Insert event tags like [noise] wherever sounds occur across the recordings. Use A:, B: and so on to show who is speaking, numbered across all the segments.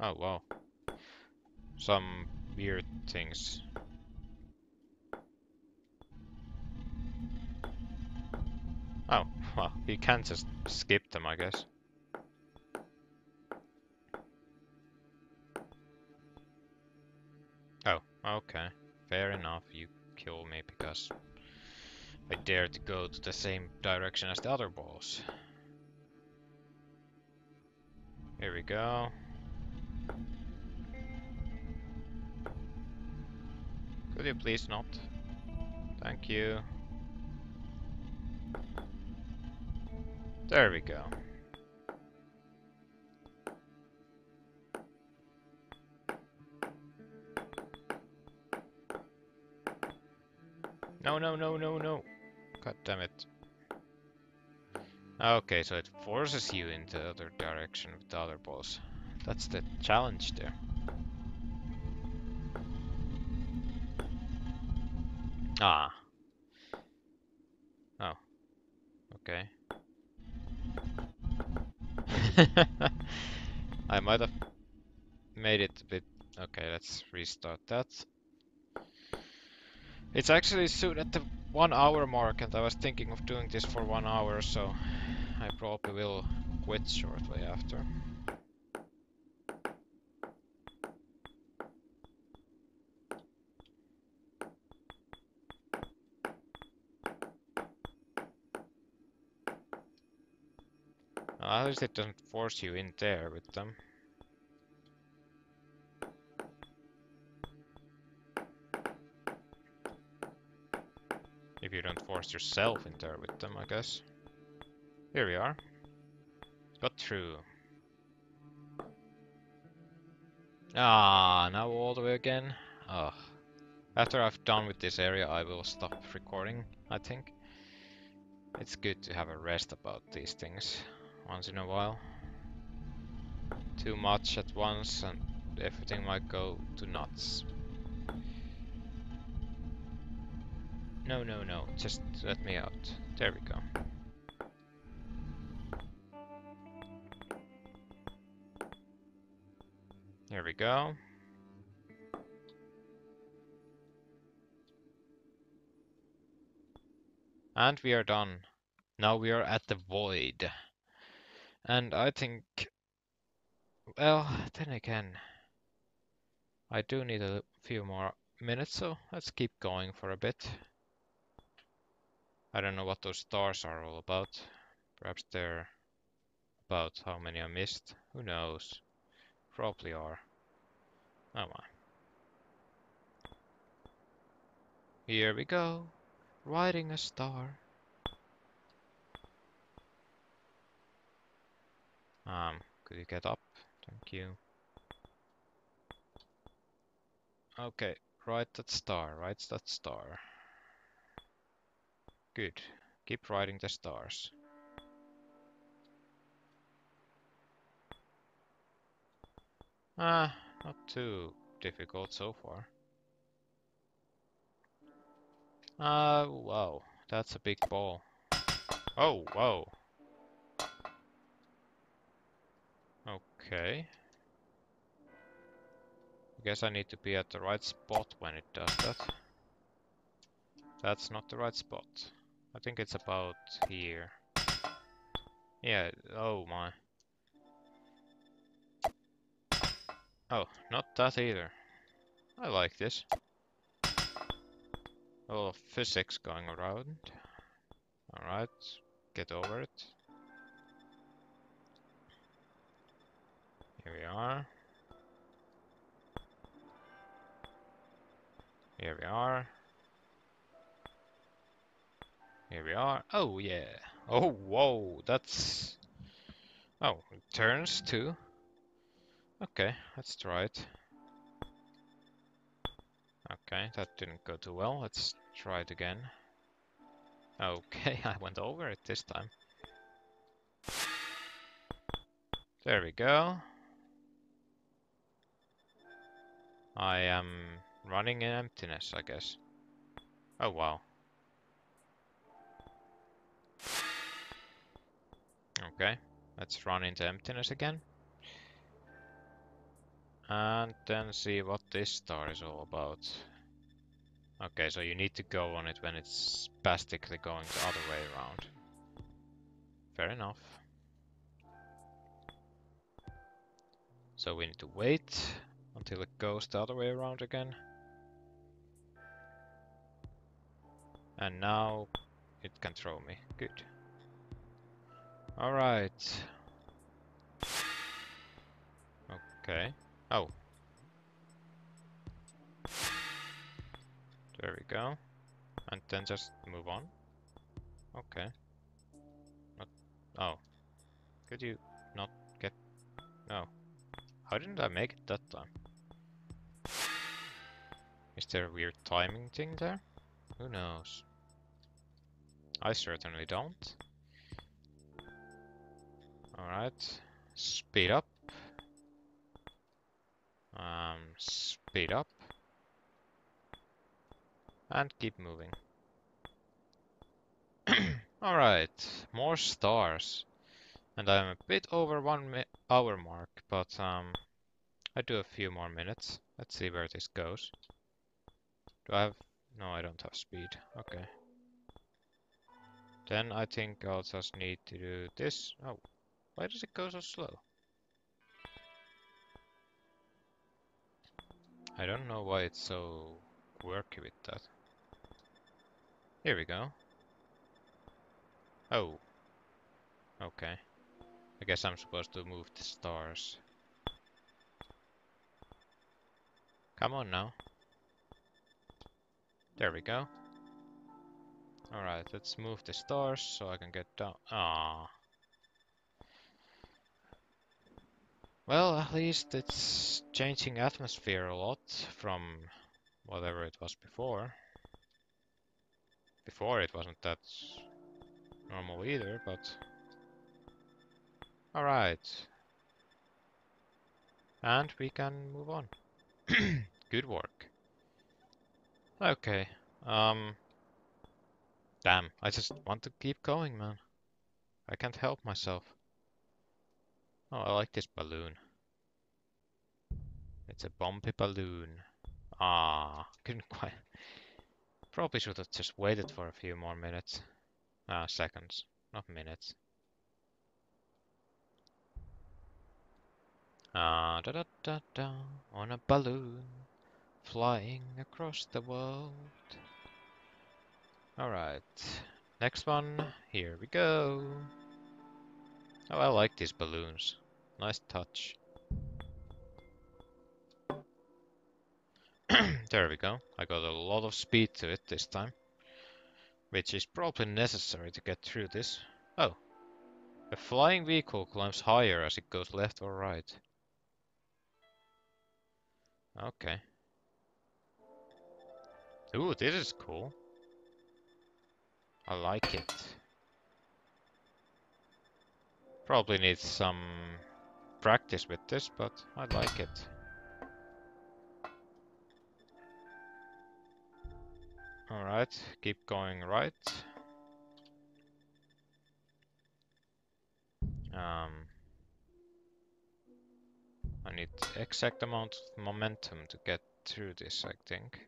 A: Oh, wow. Some weird things. Oh, well, you can just skip them, I guess. Oh, okay. Fair enough, you kill me because I dare to go to the same direction as the other balls. Here we go. Could you please not? Thank you. There we go. No, no, no, no, no. God damn it. Okay, so it forces you in the other direction with the other balls. That's the challenge there. Ah. Oh. Okay. [laughs] I might have made it a bit... Okay, let's restart that. It's actually soon at the one hour mark and I was thinking of doing this for one hour, so I probably will quit shortly after. At least it doesn't force you in there with them. If you don't force yourself in there with them, I guess. Here we are. Got through. Ah, now all the way again. Ugh. After I've done with this area, I will stop recording, I think. It's good to have a rest about these things once in a while. Too much at once and everything might go to nuts. No, no, no, just let me out. There we go. There we go. And we are done. Now we are at the void. And I think... Well, then again... I do need a few more minutes, so let's keep going for a bit. I don't know what those stars are all about. Perhaps they're about how many I missed. Who knows? Probably are. Oh my. Here we go. Riding a star. Um, could you get up? Thank you. Okay, ride that star, ride that star. Good. Keep riding the stars. Ah, not too difficult so far. Ah, uh, wow. That's a big ball. Oh, whoa. Okay. I guess I need to be at the right spot when it does that. That's not the right spot. I think it's about here. Yeah, oh my. Oh, not that either. I like this. A of physics going around. Alright, get over it. Here we are. Here we are. Here we are. Oh, yeah. Oh, whoa, that's... Oh, turns too. Okay, let's try it. Okay, that didn't go too well. Let's try it again. Okay, [laughs] I went over it this time. There we go. I am running in emptiness, I guess. Oh, wow. Okay, let's run into emptiness again. And then see what this star is all about. Okay, so you need to go on it when it's spastically going the other way around. Fair enough. So we need to wait until it goes the other way around again. And now it can throw me. Good. Alright. Okay. Oh. There we go. And then just move on. Okay. Not... Oh. Could you not get... No. How didn't I make it that time? Is there a weird timing thing there? Who knows? I certainly don't. Alright. Speed up. Um, speed up. And keep moving. [clears throat] Alright, more stars. And I'm a bit over one hour mark, but um, I do a few more minutes. Let's see where this goes. Do I have... No, I don't have speed. Okay. Then I think I'll just need to do this. Oh, why does it go so slow? I don't know why it's so quirky with that. Here we go. Oh. Okay. I guess I'm supposed to move the stars. Come on now. There we go. Alright, let's move the stars so I can get down. Ah. Well, at least it's changing atmosphere a lot from whatever it was before. Before it wasn't that normal either, but... Alright. And we can move on. [clears throat] Good work. Okay. Um... Damn, I just want to keep going, man. I can't help myself. Oh, I like this balloon. It's a bumpy balloon. Ah, [laughs] couldn't quite... Probably should have just waited for a few more minutes. Ah, seconds, not minutes. Ah, da da da da, on a balloon, flying across the world. Alright, next one, here we go. Oh, I like these balloons. Nice touch. [clears throat] there we go. I got a lot of speed to it this time. Which is probably necessary to get through this. Oh. A flying vehicle climbs higher as it goes left or right. Okay. Ooh, this is cool. I like it. Probably needs some practice with this, but I like it. Alright, keep going right. Um, I need exact amount of momentum to get through this, I think.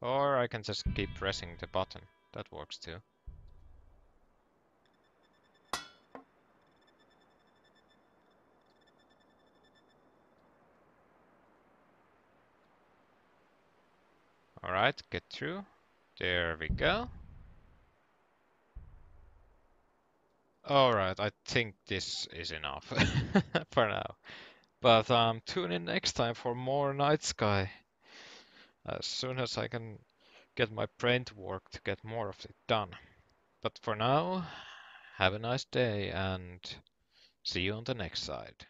A: Or I can just keep pressing the button. That works too. Alright, get through. There we go. Alright, I think this is enough [laughs] for now. But um, tune in next time for more Night Sky. As soon as I can get my brain to work to get more of it done. But for now, have a nice day and see you on the next side.